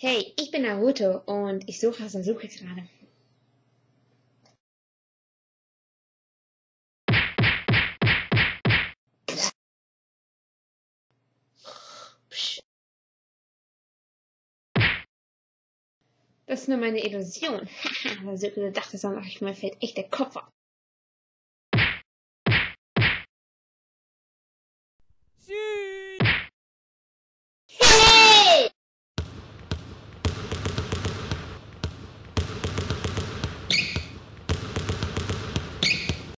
Hey, ich bin Naruto und ich suche Sasuke gerade. Das ist nur meine Illusion. Haha, Sasuke dachte, ich mir fällt echt der Kopf ab.